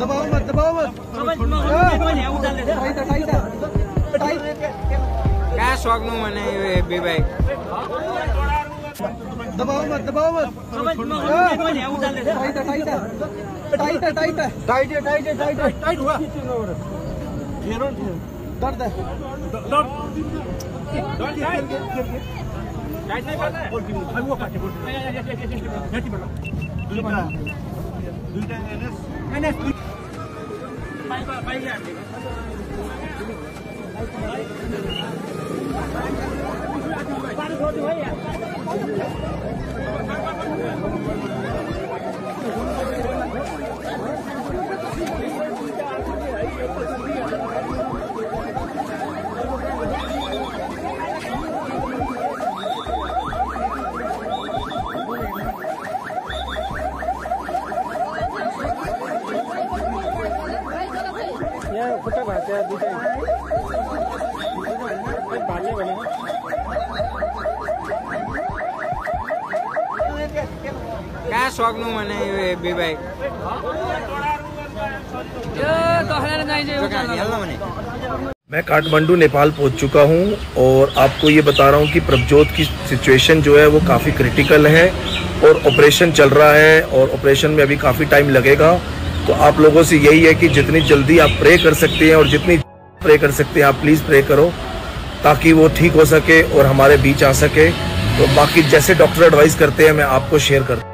दबाओ मत टाइट है टाइट है टाइट ક્યાં શોખનું મને એ બે ભાઈ दबाओ मत दबाओ मत टाइट है टाइट है टाइट है टाइट है टाइट है टाइट है टाइट है टाइट हुआ दर्द है ક્યાં શોખનું મને એ બે ભાઈ તો ક્યાં ખ્યાલ ના મને मैं काठमांडू नेपाल पहुंच चुका हूं और आपको ये बता रहा हूं कि प्रभजोत की सिचुएशन जो है वो काफ़ी क्रिटिकल है और ऑपरेशन चल रहा है और ऑपरेशन में अभी काफ़ी टाइम लगेगा तो आप लोगों से यही है कि जितनी जल्दी आप प्रे कर सकते हैं और जितनी प्रे कर सकते हैं, आप प्लीज़ प्रे करो, ताकि वो ठीक हो सके और हमारे बीच आ सके। तो बाकी जैसे डॉक्टर एडवाइस करते हैं, मैं आपको शेयर करता